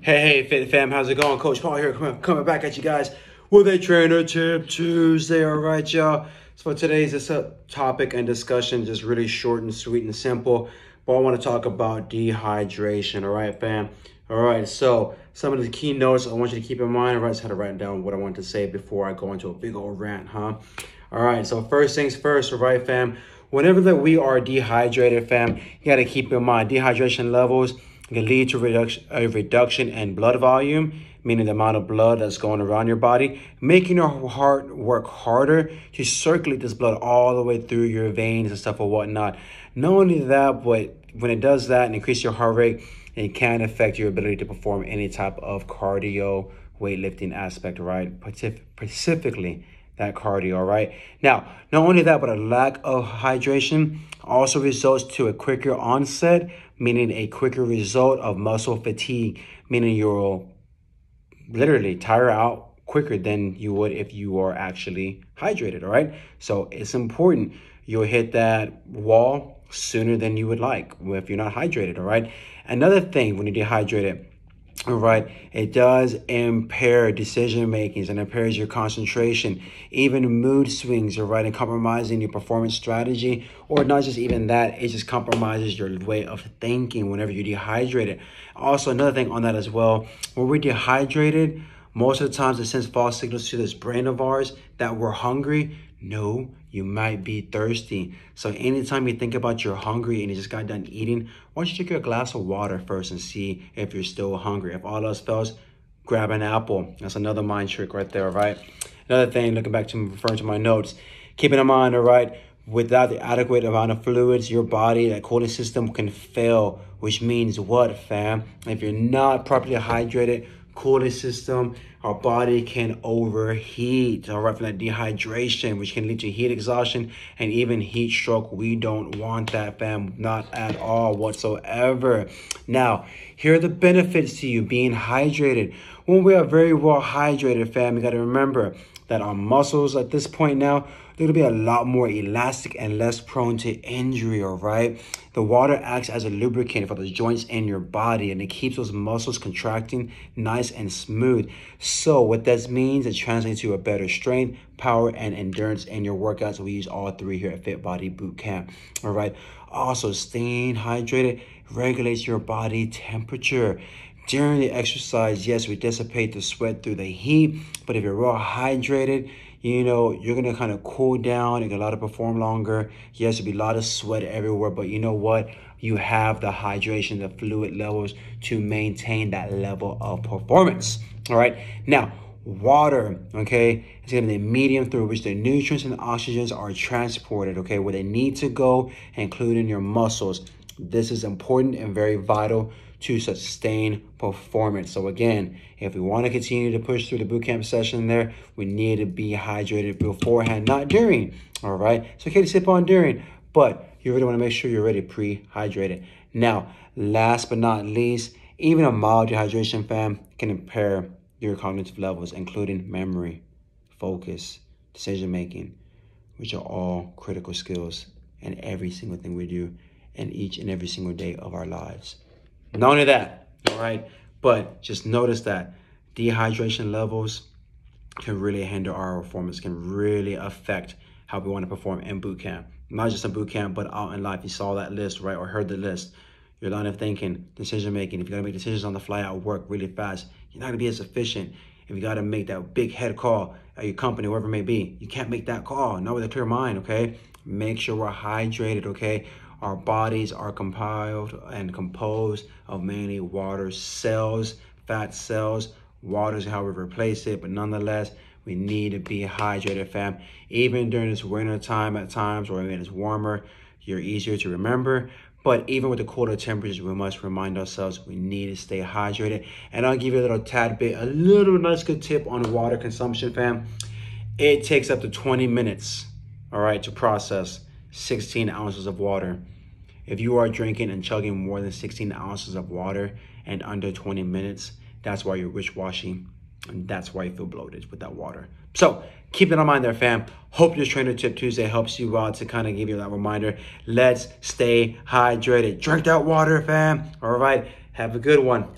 Hey, hey, Fit Fam, how's it going? Coach Paul here, coming, coming back at you guys with a trainer tip Tuesday. All right, y'all. So today's this a topic and discussion, just really short and sweet and simple. But I want to talk about dehydration. All right, fam. All right, so some of the key notes I want you to keep in mind. Right, just had to write down what I want to say before I go into a big old rant, huh? All right, so first things first, all right, fam. Whenever that we are dehydrated, fam, you got to keep in mind dehydration levels can lead to reduction, a reduction in blood volume, meaning the amount of blood that's going around your body, making your heart work harder to circulate this blood all the way through your veins and stuff or whatnot. Not only that, but when it does that and increase your heart rate, it can affect your ability to perform any type of cardio weightlifting aspect, right? Specifically, that cardio, right? Now, not only that, but a lack of hydration also results to a quicker onset meaning a quicker result of muscle fatigue, meaning you'll literally tire out quicker than you would if you are actually hydrated, all right? So it's important you'll hit that wall sooner than you would like if you're not hydrated, all right? Another thing when you're dehydrated, right. It does impair decision makings and impairs your concentration. Even mood swings are right and compromising your performance strategy or not just even that it just compromises your way of thinking whenever you're dehydrated. Also another thing on that as well when we're dehydrated most of the times it sends false signals to this brain of ours that we're hungry no, you might be thirsty. So anytime you think about you're hungry and you just got done eating, why don't you take a glass of water first and see if you're still hungry. If all else fails, grab an apple. That's another mind trick right there, right? Another thing, looking back to referring to my notes, keeping in mind, all right, without the adequate amount of fluids, your body, that cooling system can fail, which means what, fam? If you're not properly hydrated, cooling system, our body can overheat, all right, from that dehydration, which can lead to heat exhaustion and even heat stroke. We don't want that, fam, not at all whatsoever. Now, here are the benefits to you being hydrated. When we are very well hydrated, fam, you got to remember that our muscles at this point now they're gonna be a lot more elastic and less prone to injury, all right? The water acts as a lubricant for the joints in your body and it keeps those muscles contracting nice and smooth. So what that means, it translates to a better strength, power, and endurance in your workouts. We use all three here at Fit Body Boot Camp, all right? Also, staying hydrated regulates your body temperature. During the exercise, yes, we dissipate the sweat through the heat, but if you're well hydrated, you know, you're gonna kind of cool down, you're gonna allow to perform longer. Yes, there'll be a lot of sweat everywhere, but you know what? You have the hydration, the fluid levels to maintain that level of performance. All right. Now, water, okay, it's gonna be the medium through which the nutrients and the oxygens are transported, okay, where they need to go, including your muscles. This is important and very vital to sustain performance. So again, if we want to continue to push through the bootcamp session there, we need to be hydrated beforehand, not during. All right. It's okay to sip on during, but you really want to make sure you're already pre-hydrated. Now, last but not least, even a mild dehydration, fam, can impair your cognitive levels, including memory, focus, decision making, which are all critical skills in every single thing we do in each and every single day of our lives. Not only that, all right, but just notice that dehydration levels can really hinder our performance, can really affect how we want to perform in boot camp. Not just in boot camp, but out in life. You saw that list, right, or heard the list. Your line of thinking, decision making. If you gotta make decisions on the fly at work really fast, you're not gonna be as efficient. If you gotta make that big head call at your company, wherever it may be, you can't make that call. Not with a clear mind, okay? Make sure we're hydrated, okay? Our bodies are compiled and composed of mainly water cells, fat cells. Water is how we replace it, but nonetheless, we need to be hydrated, fam. Even during this winter time at times, or when it's warmer, you're easier to remember. But even with the colder temperatures, we must remind ourselves we need to stay hydrated. And I'll give you a little tad bit, a little nice good tip on water consumption, fam. It takes up to 20 minutes, all right, to process 16 ounces of water. If you are drinking and chugging more than 16 ounces of water and under 20 minutes, that's why you're wish-washy and that's why you feel bloated with that water. So keep that in mind there, fam. Hope this Trainer Tip Tuesday helps you out to kind of give you that reminder. Let's stay hydrated. Drink that water, fam. All right. Have a good one.